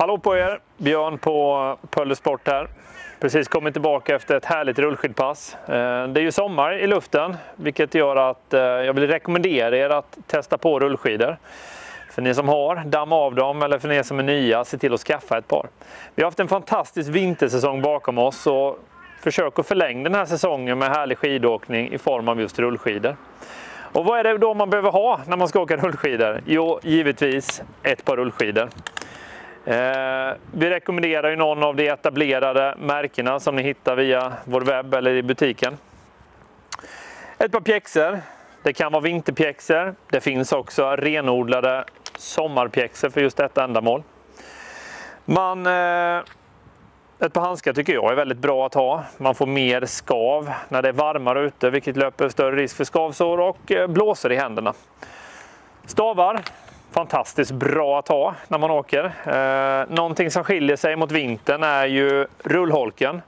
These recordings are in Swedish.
Hallå på er! Björn på Pölle Sport här. Precis kommit tillbaka efter ett härligt rullskidpass. Eh, det är ju sommar i luften, vilket gör att eh, jag vill rekommendera er att testa på rullskidor. För ni som har, damma av dem, eller för ni som är nya, se till att skaffa ett par. Vi har haft en fantastisk vintersäsong bakom oss och försök att förlänga den här säsongen med härlig skidåkning i form av just rullskidor. Och vad är det då man behöver ha när man ska åka rullskidor? Jo, givetvis ett par rullskidor. Eh, vi rekommenderar ju någon av de etablerade märkena som ni hittar via vår webb eller i butiken. Ett par pjäxor. Det kan vara vinterpjäxor. Det finns också renodlade sommarpjäxor för just detta ändamål. Man, eh, ett par handskar tycker jag är väldigt bra att ha. Man får mer skav när det är varmare ute vilket löper större risk för skavsår och eh, blåser blåsor i händerna. Stavar fantastiskt bra att ha när man åker. Eh, någonting som skiljer sig mot vintern är ju rullholken.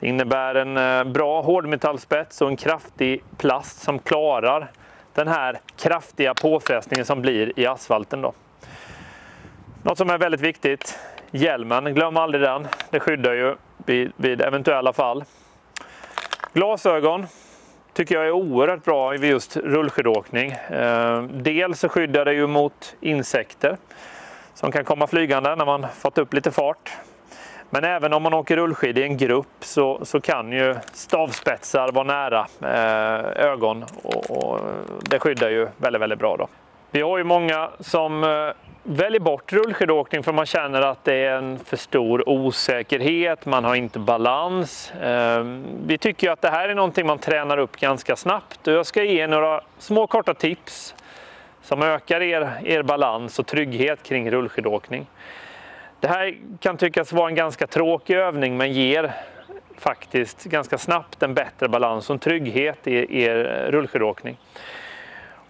Det innebär en eh, bra hårdmetallspets och en kraftig plast som klarar den här kraftiga påfrestningen som blir i asfalten. Då. Något som är väldigt viktigt, hjälmen, glöm aldrig den. Det skyddar ju vid, vid eventuella fall. Glasögon, tycker jag är oerhört bra vid just rullskidåkning. Eh, dels så skyddar det ju mot insekter som kan komma flygande när man fått upp lite fart. Men även om man åker rullskid i en grupp så, så kan ju stavspetsar vara nära eh, ögon och, och, det skyddar ju väldigt, väldigt bra. Då. Vi har ju många som eh, väljer bort rullskidåkning för man känner att det är en för stor osäkerhet, man har inte balans. Ehm, vi tycker att det här är någonting man tränar upp ganska snabbt och jag ska ge några små korta tips som ökar er, er balans och trygghet kring rullskidåkning. Det här kan tyckas vara en ganska tråkig övning men ger faktiskt ganska snabbt en bättre balans och en trygghet i er rullskidåkning.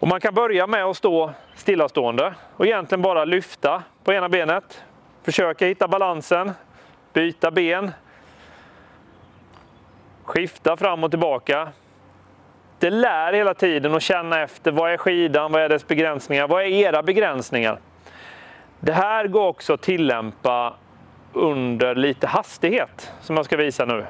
Och man kan börja med att stå stillastående och egentligen bara lyfta på ena benet. Försöka hitta balansen, byta ben, skifta fram och tillbaka. Det lär hela tiden att känna efter vad är skidan, vad är dess begränsningar, vad är era begränsningar? Det här går också att tillämpa under lite hastighet som jag ska visa nu.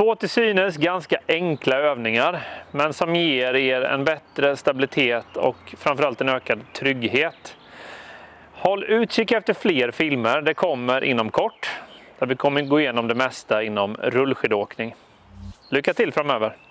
Två till synes ganska enkla övningar, men som ger er en bättre stabilitet och framförallt en ökad trygghet. Håll utkik efter fler filmer, det kommer inom kort. Där vi kommer gå igenom det mesta inom rullskidåkning. Lycka till framöver!